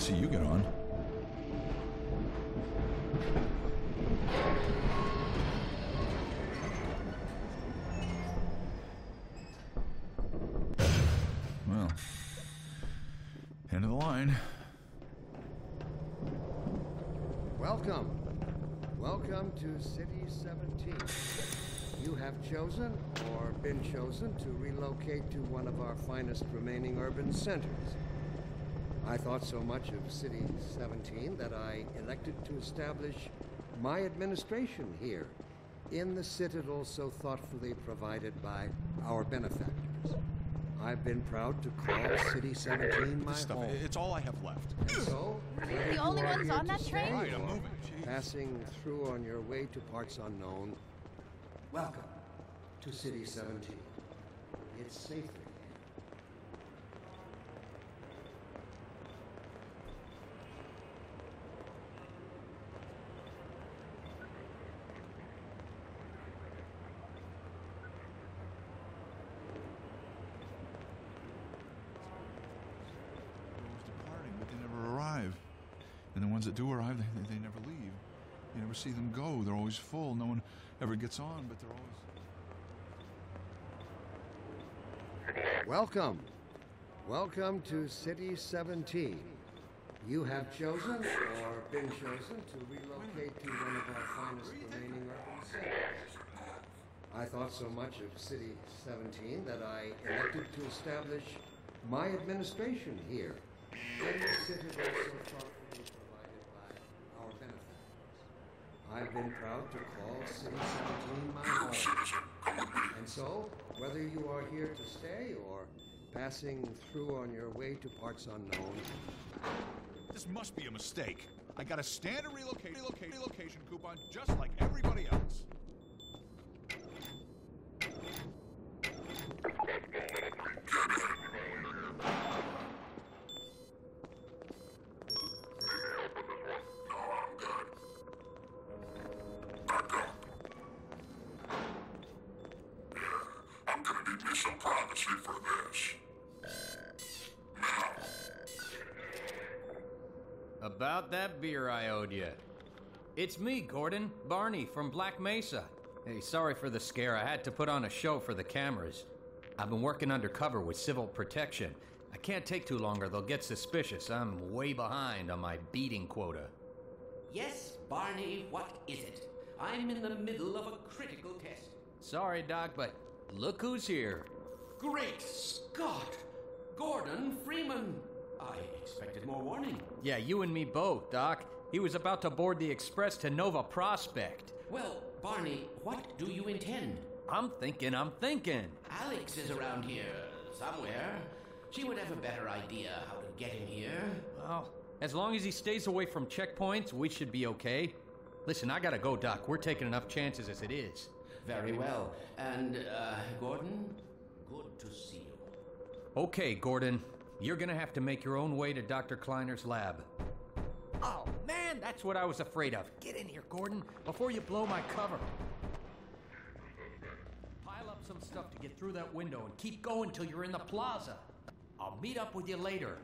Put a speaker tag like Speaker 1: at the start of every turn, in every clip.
Speaker 1: I see you get on. Well, end of the line.
Speaker 2: Welcome. Welcome to City 17. You have chosen or been chosen to relocate to one of our finest remaining urban centers. I thought so much of City 17 that I elected to establish my administration here in the citadel so thoughtfully provided by our benefactors. I've been proud to call City 17 my
Speaker 1: stuff,
Speaker 2: home.
Speaker 1: it's all I have left.
Speaker 2: And so, whether
Speaker 3: the only ones on that train?
Speaker 1: Right, I'm
Speaker 2: or
Speaker 1: moving, jeez.
Speaker 2: Passing through on your way to parts unknown. Welcome to City 17. It's safer here.
Speaker 1: Always departing, but they never arrive. And the ones that do arrive, they, they, never leave. You never see them go. They're always full. No one ever gets on, but they're always.
Speaker 2: Welcome. Welcome to City 17. You have chosen or been chosen to relocate to one of our finest remaining urban centers. I thought so much of City 17 that I elected to establish my administration here in the citadel so thoughtfully provided by our benefactors. I've been proud to call City 17 my home. And so, whether you are here to stay or passing through on your way to parts unknown,
Speaker 1: This must be a mistake. I got a standard relocate, relocate, relocation coupon just like everybody
Speaker 4: some privacy for this.
Speaker 5: About that beer I owed you. It's me, Gordon, Barney from Black Mesa. Hey, sorry for the scare. I had to put on a show for the cameras. I've been working undercover with civil protection. I can't take too long or they'll get suspicious. I'm way behind on my beating quota.
Speaker 6: Yes, Barney, what is it? I'm in the middle of a critical test.
Speaker 5: Sorry, Doc, but look who's here.
Speaker 6: Great Scott! Gordon Freeman! I expected more warning.
Speaker 5: Yeah, you and me both, Doc. He was about to board the express to Nova Prospekt.
Speaker 6: Well, Barney, what do you intend?
Speaker 5: I'm thinking, I'm thinking.
Speaker 6: Alyx is around here somewhere. She would have a better idea how to get him here.
Speaker 5: Well, as long as he stays away from checkpoints, we should be okay. Listen, I gotta go, Doc. We're taking enough chances as it is.
Speaker 6: Very well. And, uh, Gordon, good to see you.
Speaker 5: Okay, Gordon. You're gonna have to make your own way to Dr. Kleiner's lab. Oh, man, that's what I was afraid of. Get in here, Gordon, before you blow my cover. Pile up some stuff to get through that window and keep going till you're in the plaza. I'll meet up with you later.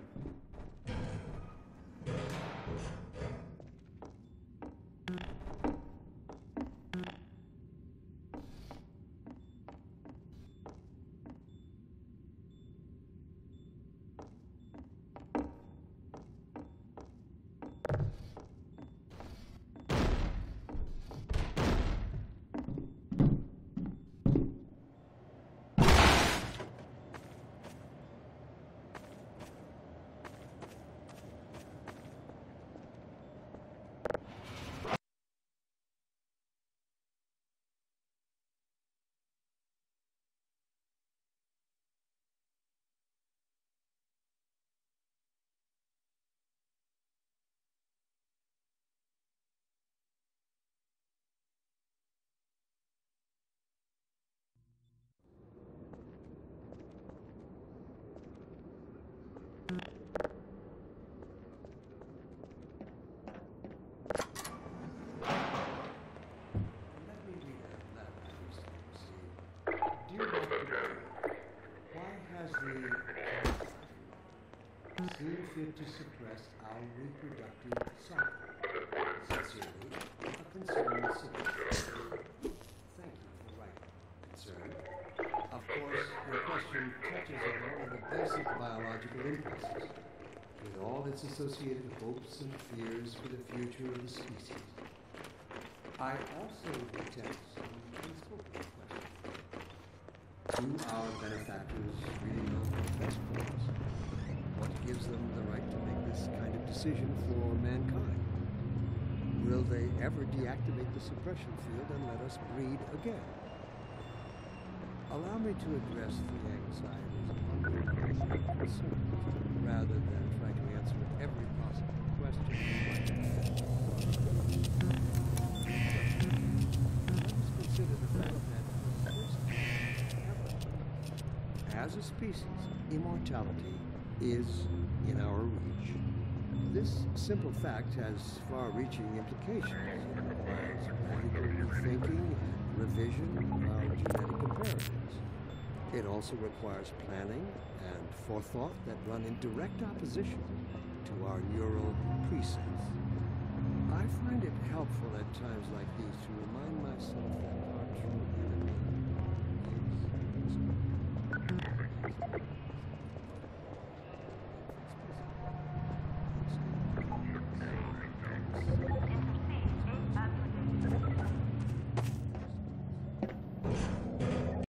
Speaker 2: Seen fit to suppress our reproductive cycle. Sincerely, a concerned citizen. Thank you for writing. Concern. Of course, your question touches on one of the basic biological impulses, with all its associated hopes and fears for the future of the species. I also detect some unspoken questions. Do our benefactors really know what's best for us? What gives them the right to make this kind of decision for mankind? Will they ever deactivate the suppression field and let us breed again? Allow me to address the anxieties concerns rather than try to answer every possible question consider the fact that the as a species, immortality is in our reach. This simple fact has far-reaching implications. It requires rethinking and revision of our genetic imperatives. It also requires planning and forethought that run in direct opposition to our neural precepts. I find it helpful at times like these to remind myself that